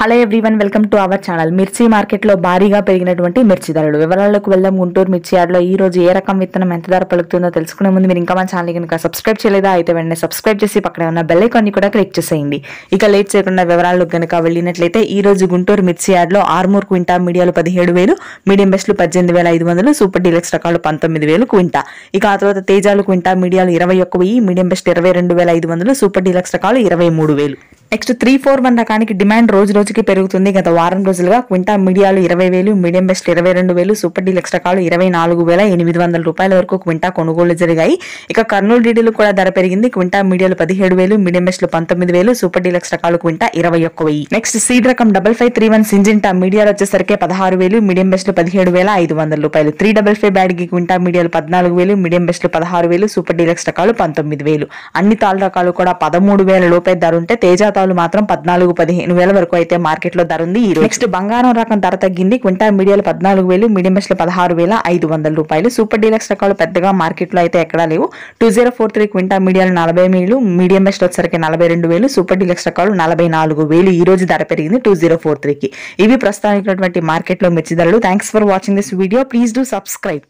Hello everyone welcome to our channel మిర్చి మార్కెట్లో భారీగా పెరిగినటువంటి మిర్చి ధరలు. వివరాలకు వెళ్దాం. గుంటూరు మిర్చి యార్డ్లో ఈ రోజు ఏ రకం విత్తనం ఎంత ధర పలుకుతుందో తెలుసుకునే ముందు మీరు ఇంకా మన ఛానల్ కనుక సబ్స్క్రైబ్ చేయలేదా? అయితే వెంటనే సబ్స్క్రైబ్ చేసి పక్కనే ఉన్న బెల్ ఐకాన్ని కూడా క్లిక్ చేసేయండి. ఇక లేట్ చేయకుండా వివరాలకు కనుక వెళ్ళినట్లయితే ఈ రోజు గుంటూరు మిర్చి యార్డ్లో ఆర్మూర్ క్వింటా మీడియాలు పదిహేడు వేలు మీడియం బెస్ట్లు పద్దెనిమిది వేల ఐదు వందలు సూపర్ డీలక్స్ రకాలు పంతొమ్మిది వేలు క్వింటా. ఇక ఆ తర్వాత తేజాలు క్వింటా మీడియాలు ఇరవై ఒక్క వెయ్యి మీడియం బెస్ట్ ఇరవై రెండు వేల ఐదు వందలు సూపర్ డీలక్స్ రకాలు ఇరవై మూడు వేలు. నెక్స్ట్ త్రీ ఫోర్ వన్ రకానికి డిమాండ్ రోజు రోజుకి పెరుగుతుంది. గత వారం రోజులుగా క్వింటా మీడియాలు ఇరవై వేలు మీడియం బెస్ట్ ఇరవై రెండు వేలు సూపర్ డీలక్స్ రకాలు ఇరవై నాలుగు వేల ఎనిమిది వందల రూపాయల వరకు క్వింటా కొనుగోలు జరిగాయి. ఇక కర్నూలు డీడీలు కూడా ధర పెరిగింది. క్వింటా మీడియాలు పదిహేడు వేలు మీడియం బెస్ట్లు పంతొమ్మిది వేలు సూపర్ డీలక్స్ రకాలు క్వింటా ఇరవై ఒక్క వెయ్యి. నెక్స్ట్ సీడ్ రకం double five three one Syngenta మీడియాలు వచ్చేసరికి పదహారు వేలు మీడియం బెస్ట్లు పదిహేడు వేల ఐదు వందల రూపాయలు. త్రీ డబల్ ఫైవ్ బ్యాడ్కి క్వింటా మీడియాలు పద్నాలుగు వేలు మీడియం బెస్ట్లు పదహారు వేలు సూపర్ డీలక్స్ రకాలు పంతొమ్మిది వేలు. అన్ని తాళ్ళ రకాలు కూడా పదమూడు వేల లోపే ధర ఉంటే తేజా తాళ్ళు మాత్రం పద్నాలుగు పదిహేను వేల వరకు అయితే మార్కెట్లో ధర ఉంది. ఈ రోజు. నెక్స్ట్ బంగారం రకం ధర తగ్గింది. క్వింటా మీడియాలు పద్నాలుగు వేలు మీడియం బెస్ట్లు పదహారు వేల ఐదు వందల రూపాయలు. సూపర్ డీలక్స్ రకాలు పెద్దగా మార్కెట్లో అయితే ఎక్కడా లేవు. టూ జీరో ఫోర్ త్రీ క్వింటా మీడియాలు నలభై వేలు మీడియం బెస్ట్ వచ్చరికి నలభై రెండు వేలు సూపర్ డీలక్స్ రకాలు నలభై నాలుగు వేలు. ఈ రోజు ధర పెరిగింది టూ జీరో ఫోర్ త్రీకి. ఇవి ప్రస్తుతానికి మార్కెట్లో మిర్చి ధరలు. Thanks for watching this video please do subscribe